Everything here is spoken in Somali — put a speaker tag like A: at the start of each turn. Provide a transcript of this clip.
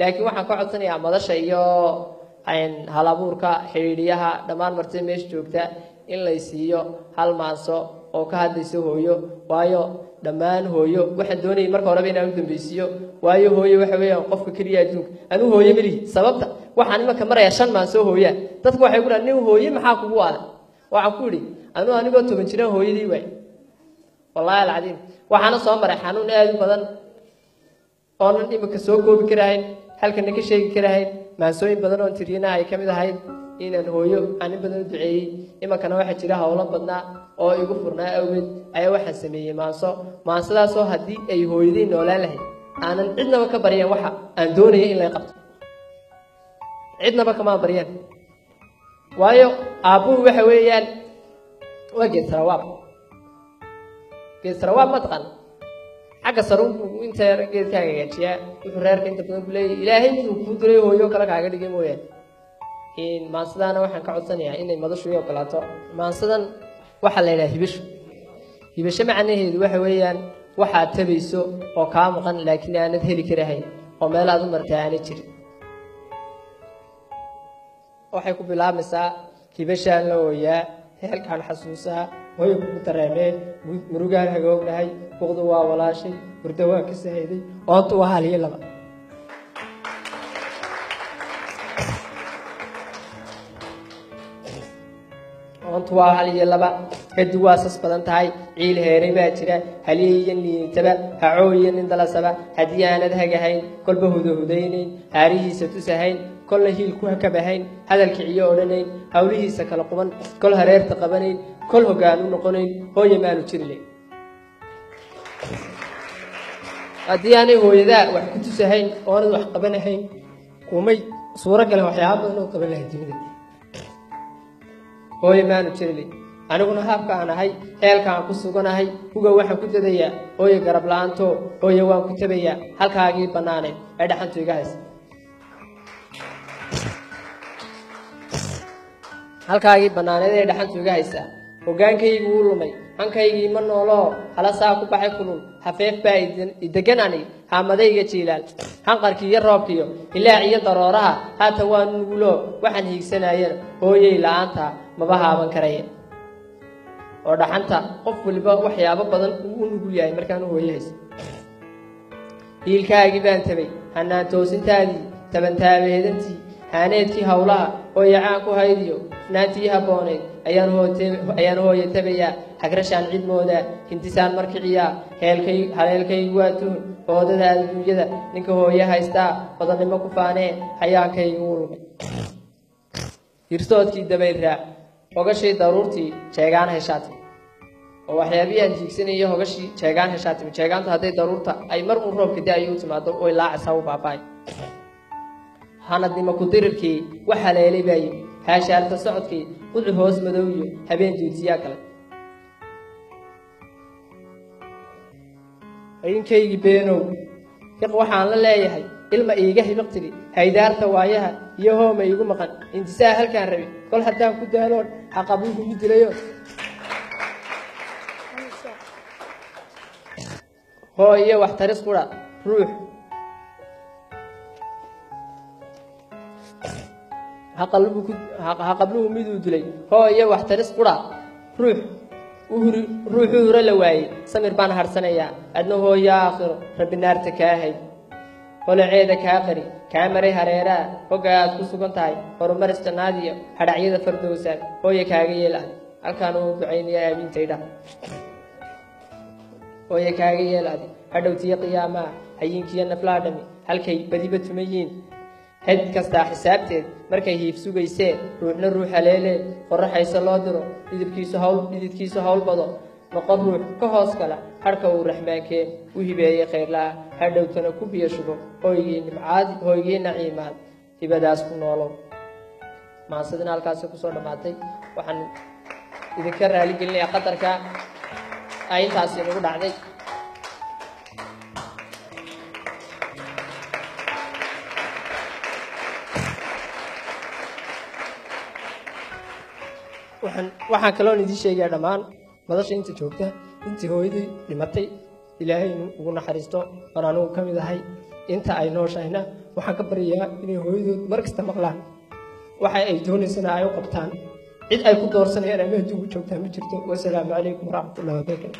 A: laakiin waxaan ka codsanayaa madasha iyo hal abuurka xidhiidhiyaha dhammaan martida meesha joogta in lay siiyo hal maanso oo ka hadlayso hooyo waayo dhammaan hooyo. Waxaan doonayay marka horeba inaan u dambeysiiyo waayo hooyo waxa weeyaan qofka keliya adduunka anuu hooyo melihi sababta waxaan imanka marayaa shan maansoo hooyaa dadku waxay ku dhahan nin hooye maxaa kugu adag waxaan ku idhi anuu anigoo toban jiraan hooyadii waay. Wallaahi alcadiim waxaana soo maray xanuun aada u badan oonan imika soo koobi karahayn halkana ka sheegi karahayn maansooyin badan oon tiriyanaha ay ka mid ahayd inaan hooyo aan in badan u duceeyey imankana waxaa jira howlo badnaa oo igu furnaa awgeed ayaa waxaan sameeyey maanso maansadaasoo haddii ay hooyaday noolaan lahayd aanan cidnaba ka baryan waxa aan doonaya in lay qabto. Cidnaba kamaan baryan. Waayo aabbuhu waxa weeyaan waa geed sarawaab geed sarawaab ma taqaan xagga sarunbu inta geedkaa hagaajiyaa wuxuu reerka inta badan ku leeyahy ilaahay inuu kuu dilay hooyo kale kaaga dhigay mooyaane maansadaana waxaan ka codsanayaa inay madashu ii ogolaato maansadan waxaa la yidhaha hibasho hibasho macnaheedu waxa weeyaan waxaad tabayso oo kaa maqan laakiin aanad heli karahayn oo meel aad u martay aanay jirin. Waxay ku bilaabmaysaa hibashaan la ooyaa heelkaan xasuusaa hooyo kugu dareemee murugaan hagoognahay buqdu waa walaashay hurdo waan ka sahayday oontu waa hal iyo laba. Oontu waa hal iyo laba hadi waa sas badan tahay ciil heeray baa jira haliyaiyo niintaba hacooiyo nin dalasaba haddii aanad hagahayn kolba hudahudaynayn haarihiisa tusahayn kolna hiil ku hakabahayn hadalkiciyo odhanayn hawlihiisa kala quban kol hareerta qabanayn kol hoggaan u noqonayn hooye maanu jirile. Haddii aanay hooyadaa wax ku tusahayn oonad wax qabanahayn kumay suuro gale waxyaaba badan oo qaban lahay dunida hooye maanu jirile. Aniguna haabka aan ahay heelka aan ku suganahay huga waxaan ku dadayaa hooye garab la'aanto hooye waan ku tabayaa halkaagii bannaanay ee dhaxantu iga haysa halkaagii bannaaneed ee dhaxantu iga haysaa hoggaankaygii wuu lumay hankaygii ma nooloo hala saa ku baxay kulul. Hafeef baa idegan anig haamadayga jiilaal. Hanqarkii iyo roobkiyo. Ilaac iyo darooraha haatan waa nuguloo waxaan hiigsanayana hooyey la'aanta. Maba haaban karaya oo dhaxanta. Qof waliba waxyaabo badan uu u nugul yahay markaan u hooye haysa hiilkaagii baan tabay. Hanaan toosintaadii. Tabantaabeedantii haaneedkii howlaha hooyacaan ku haydiyo naantii habboonayd ayaan hooye tabayaa hagrashaan cidmoodaa hintisaan markiciyaa haleelkaygu waa tuhun hoodada adduunyada ninka hooye haystaa badannimo ku faanee hayaankaygu u lumay hirsoodkii dabayraac hogashii daruurtii jeegaan heshaatimi oo waxyaabihii aan hiigsanayay hogashii jeegaan heshaatimi jeegaantu hadday daruurta ay mar uun roobka da'ayo u timaado oy laacaysaa u baaba'ay hanadnimo kudirirkii wax haleelay baayi. Haashaarta socodkii qudur hoos madow iyo habeen duudsiyaa kale. Idinkaygii beenow hiq waxaan la leeyahay ilma iiga hibiq tiri haydaarta waayaha iyo hooma iigu maqan. Intisaa halkaan rabi kol haddaan ku daaloon haqabuugu mi dilayo. Hoo iyo wax taris qura ruux haqabluhu miduu dilay. Hoo iyo wax taris qura. Ruux ruuxuu huro la waayey samir baan harsanayaa adna hooyo aakhiro rabbi naarta kaa hay. Holaceeda kaa qari kaa maray hareeraha hogga aad ku sugan tahay horumar isjannaadiyo hadhacyada fardowsaan hooye kaaga yeelaan halkaan uu ducaynaya aamiintaydha hooye kaaga yeelaadi hadhowtiyo qiyaamaha hayinkiyo naflaadhami halkay badiba tumayiin had kastaa xisaabteed markay hiif sugayseen ruuxna ruux haleelee qoraxayse loo diro dhididkiisu hawl bado. Noqon ruux ka hoos gala hadhka uu raxmaankeen u hibeeyey khayrlaha hadhowtana ku biyo shubo hooygii nimcaadi hooygii naciimaad hibadaas ku noolow maasadina halkaasi ku soo dhammaatay waxaan idinka raaligelinayaa qadarka ay intaasi nagu dhacday waxaan kaloon idiin sheegayaa dhammaan madasha inta joogta intii hooyadii dhimatay ilaahay ugu naxariisto oon anugu ka mid ahay.
B: Inta ay nooshahayna waxaan ka baryayaa inay hooyadood mar kasta maqlaan. Waxa ay doonaysana ay u qabtaan. Cid ay ku doorsanayaan ama adduunku joogtaa ma jirto. Wasalaamu calaykum waraxmatullahi wabarakatu